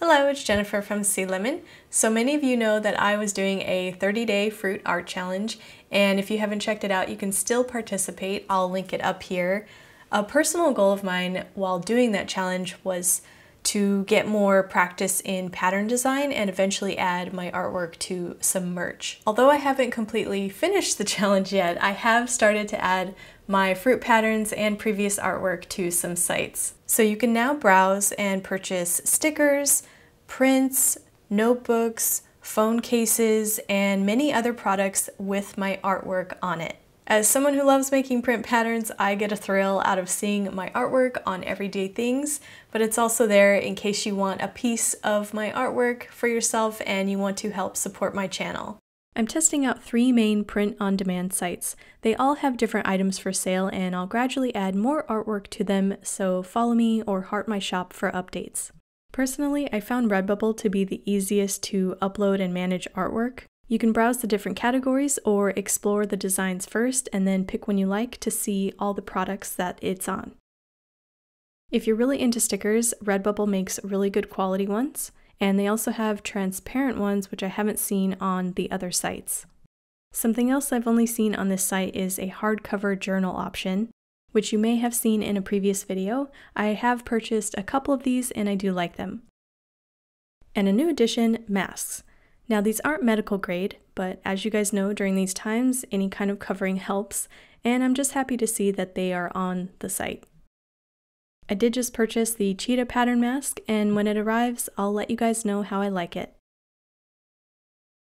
Hello, it's Jennifer from Sea Lemon. So many of you know that I was doing a 30-day fruit art challenge, and if you haven't checked it out, you can still participate. I'll link it up here. A personal goal of mine while doing that challenge was to get more practice in pattern design and eventually add my artwork to some merch. Although I haven't completely finished the challenge yet, I have started to add my fruit patterns and previous artwork to some sites. So you can now browse and purchase stickers, prints, notebooks, phone cases, and many other products with my artwork on it. As someone who loves making print patterns, I get a thrill out of seeing my artwork on everyday things, but it's also there in case you want a piece of my artwork for yourself and you want to help support my channel. I'm testing out three main print-on-demand sites. They all have different items for sale and I'll gradually add more artwork to them, so follow me or heart my shop for updates. Personally, I found Redbubble to be the easiest to upload and manage artwork. You can browse the different categories or explore the designs first and then pick one you like to see all the products that it's on. If you're really into stickers, Redbubble makes really good quality ones, and they also have transparent ones which I haven't seen on the other sites. Something else I've only seen on this site is a hardcover journal option, which you may have seen in a previous video. I have purchased a couple of these and I do like them. And a new addition, masks. Now, these aren't medical grade, but as you guys know, during these times, any kind of covering helps, and I'm just happy to see that they are on the site. I did just purchase the cheetah pattern mask, and when it arrives, I'll let you guys know how I like it.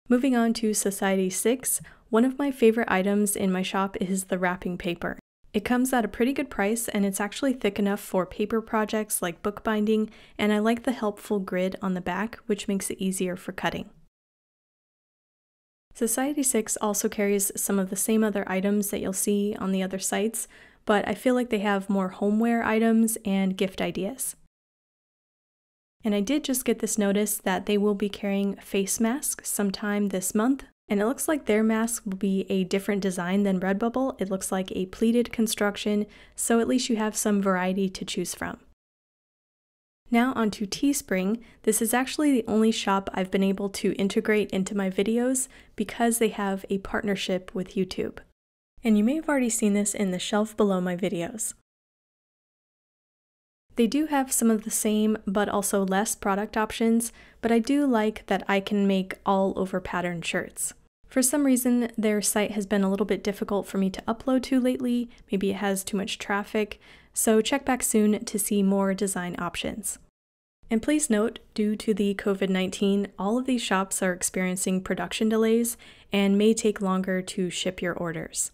Moving on to Society 6, one of my favorite items in my shop is the wrapping paper. It comes at a pretty good price and it's actually thick enough for paper projects like bookbinding, and I like the helpful grid on the back, which makes it easier for cutting. Society 6 also carries some of the same other items that you'll see on the other sites, but I feel like they have more homeware items and gift ideas. And I did just get this notice that they will be carrying face masks sometime this month, and it looks like their mask will be a different design than Redbubble. It looks like a pleated construction, so at least you have some variety to choose from. Now onto Teespring. This is actually the only shop I've been able to integrate into my videos because they have a partnership with YouTube. And you may have already seen this in the shelf below my videos. They do have some of the same but also less product options, but I do like that I can make all over pattern shirts. For some reason, their site has been a little bit difficult for me to upload to lately, maybe it has too much traffic, so check back soon to see more design options. And please note, due to the COVID 19, all of these shops are experiencing production delays and may take longer to ship your orders.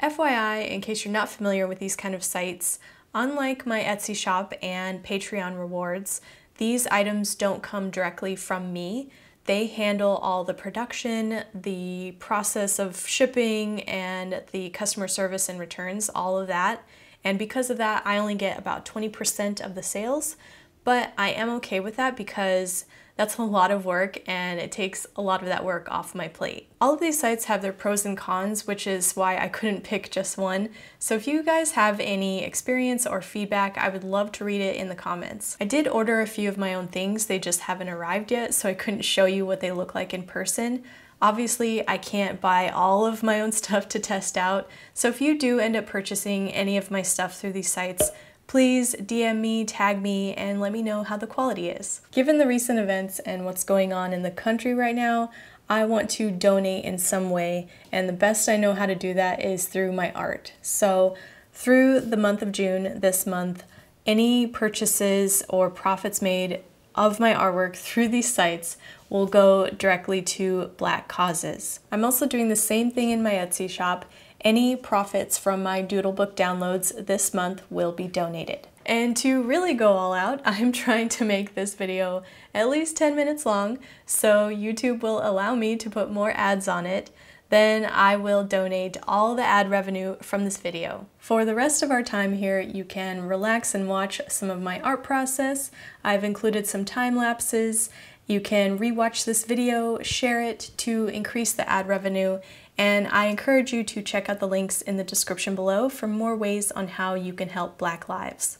FYI, in case you're not familiar with these kind of sites, unlike my Etsy shop and Patreon rewards, these items don't come directly from me. They handle all the production, the process of shipping, and the customer service and returns, all of that. And because of that, I only get about 20% of the sales, but I am okay with that because that's a lot of work and it takes a lot of that work off my plate. All of these sites have their pros and cons, which is why I couldn't pick just one. So if you guys have any experience or feedback, I would love to read it in the comments. I did order a few of my own things, they just haven't arrived yet, so I couldn't show you what they look like in person. Obviously, I can't buy all of my own stuff to test out, so if you do end up purchasing any of my stuff through these sites, please DM me, tag me, and let me know how the quality is. Given the recent events and what's going on in the country right now, I want to donate in some way, and the best I know how to do that is through my art. So, through the month of June, this month, any purchases or profits made of my artwork through these sites will go directly to black causes. I'm also doing the same thing in my Etsy shop any profits from my Doodlebook downloads this month will be donated. And to really go all out, I'm trying to make this video at least 10 minutes long, so YouTube will allow me to put more ads on it. Then I will donate all the ad revenue from this video. For the rest of our time here, you can relax and watch some of my art process. I've included some time lapses. You can rewatch this video, share it to increase the ad revenue, and I encourage you to check out the links in the description below for more ways on how you can help Black lives.